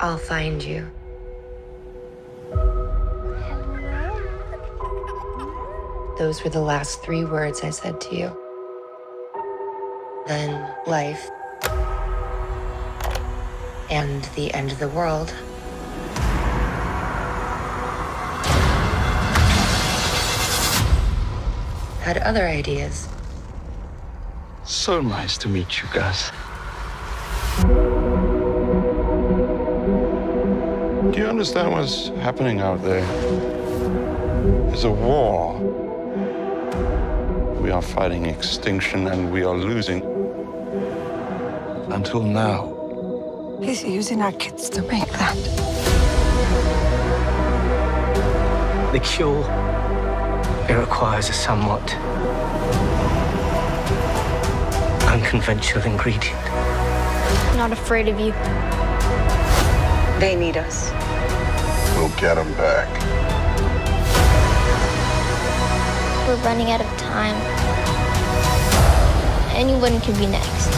I'll find you. Those were the last three words I said to you. Then life and the end of the world. Had other ideas. So nice to meet you guys. Do you understand what's happening out there? It's a war. We are fighting extinction and we are losing. Until now. He's using our kids to make that. The cure, it requires a somewhat unconventional ingredient. I'm not afraid of you. They need us. We'll get them back. We're running out of time. Anyone can be next.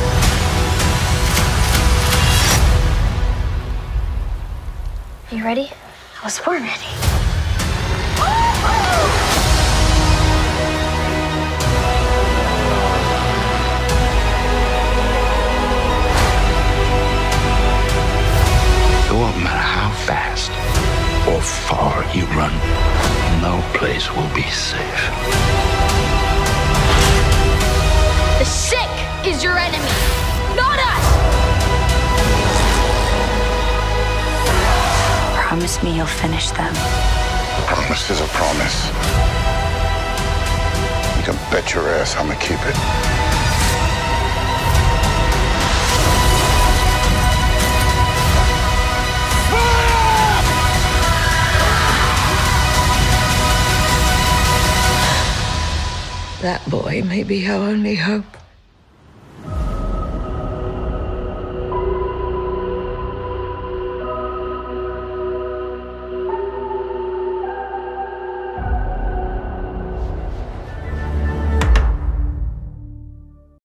You ready? I was born ready. It won't matter how fast or far you run, no place will be safe. The sick is your enemy, not us! Promise me you'll finish them. A promise is a promise. You can bet your ass I'm gonna keep it. That boy may be our only hope.